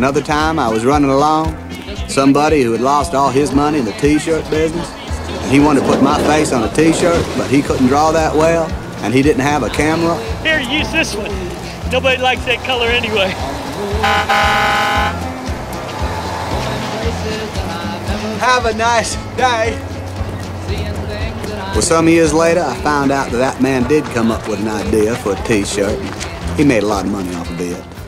Another time I was running along, somebody who had lost all his money in the t-shirt business, and he wanted to put my face on a t-shirt, but he couldn't draw that well, and he didn't have a camera. Here, use this one. Nobody likes that color anyway. Have a nice day. Well, some years later, I found out that that man did come up with an idea for a t-shirt. He made a lot of money off of it.